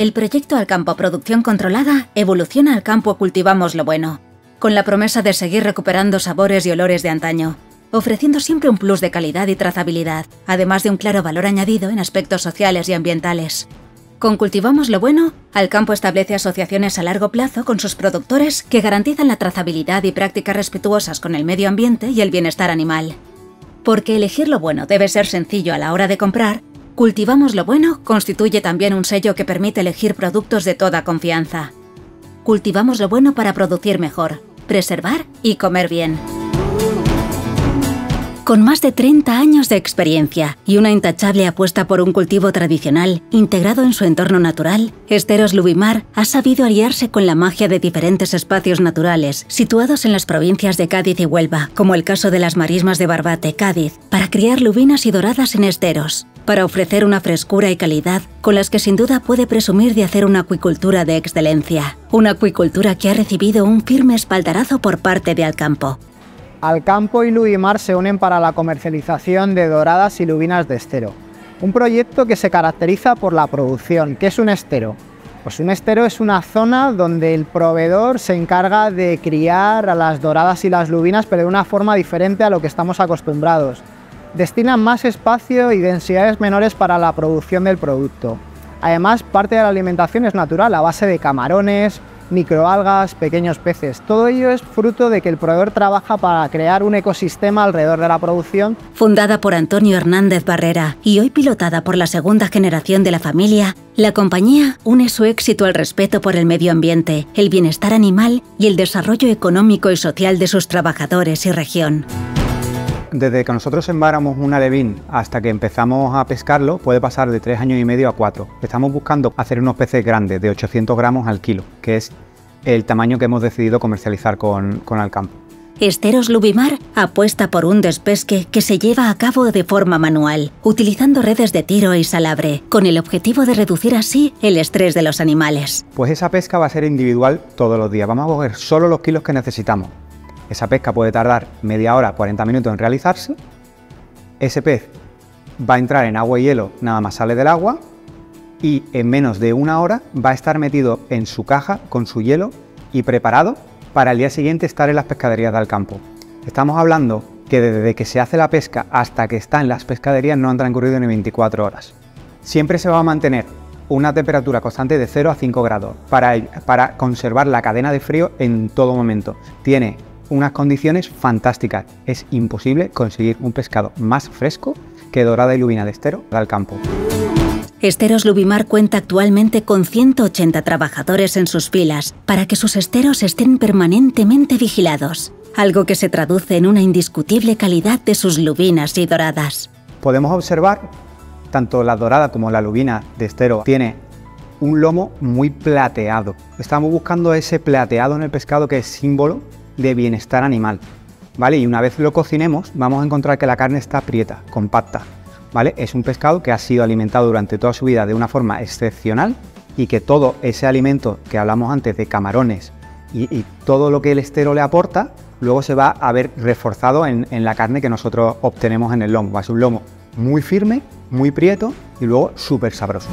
El proyecto Al Campo Producción Controlada evoluciona al campo Cultivamos lo Bueno, con la promesa de seguir recuperando sabores y olores de antaño, ofreciendo siempre un plus de calidad y trazabilidad, además de un claro valor añadido en aspectos sociales y ambientales. Con Cultivamos lo Bueno, Alcampo establece asociaciones a largo plazo con sus productores que garantizan la trazabilidad y prácticas respetuosas con el medio ambiente y el bienestar animal. Porque elegir lo bueno debe ser sencillo a la hora de comprar, Cultivamos lo bueno constituye también un sello que permite elegir productos de toda confianza. Cultivamos lo bueno para producir mejor, preservar y comer bien. Con más de 30 años de experiencia y una intachable apuesta por un cultivo tradicional integrado en su entorno natural, Esteros Lubimar ha sabido aliarse con la magia de diferentes espacios naturales situados en las provincias de Cádiz y Huelva, como el caso de las marismas de Barbate, Cádiz, para criar lubinas y doradas en esteros, para ofrecer una frescura y calidad con las que sin duda puede presumir de hacer una acuicultura de excelencia. Una acuicultura que ha recibido un firme espaldarazo por parte de Alcampo, Alcampo y Lubimar se unen para la comercialización de doradas y lubinas de estero. Un proyecto que se caracteriza por la producción. ¿Qué es un estero? Pues un estero es una zona donde el proveedor se encarga de criar a las doradas y las lubinas, pero de una forma diferente a lo que estamos acostumbrados. Destinan más espacio y densidades menores para la producción del producto. Además, parte de la alimentación es natural, a base de camarones, microalgas, pequeños peces. Todo ello es fruto de que el proveedor trabaja para crear un ecosistema alrededor de la producción. Fundada por Antonio Hernández Barrera y hoy pilotada por la segunda generación de la familia, la compañía une su éxito al respeto por el medio ambiente, el bienestar animal y el desarrollo económico y social de sus trabajadores y región. Desde que nosotros embáramos un alevín hasta que empezamos a pescarlo puede pasar de tres años y medio a cuatro. Estamos buscando hacer unos peces grandes de 800 gramos al kilo, que es el tamaño que hemos decidido comercializar con, con Alcampo. Esteros Lubimar apuesta por un despesque que se lleva a cabo de forma manual, utilizando redes de tiro y salabre, con el objetivo de reducir así el estrés de los animales. Pues esa pesca va a ser individual todos los días. Vamos a coger solo los kilos que necesitamos. Esa pesca puede tardar media hora, 40 minutos en realizarse. Ese pez va a entrar en agua y hielo, nada más sale del agua, y en menos de una hora va a estar metido en su caja con su hielo y preparado para el día siguiente estar en las pescaderías del campo. Estamos hablando que desde que se hace la pesca hasta que está en las pescaderías no han transcurrido ni 24 horas. Siempre se va a mantener una temperatura constante de 0 a 5 grados para, conservar la cadena de frío en todo momento. Tiene unas condiciones fantásticas. Es imposible conseguir un pescado más fresco que dorada y lubina de estero del campo. Esteros Lubimar cuenta actualmente con 180 trabajadores en sus filas para que sus esteros estén permanentemente vigilados, algo que se traduce en una indiscutible calidad de sus lubinas y doradas. Podemos observar, tanto la dorada como la lubina de estero tiene un lomo muy plateado. Estamos buscando ese plateado en el pescado que es símbolo de bienestar animal. ¿Vale? Y una vez lo cocinemos, vamos a encontrar que la carne está prieta, compacta. ¿Vale? Es un pescado que ha sido alimentado durante toda su vida de una forma excepcional y que todo ese alimento que hablamos antes de camarones y, todo lo que el estero le aporta, luego se va a ver reforzado en, en la carne que nosotros obtenemos en el lomo. Va a ser un lomo muy firme, muy prieto y luego súper sabroso.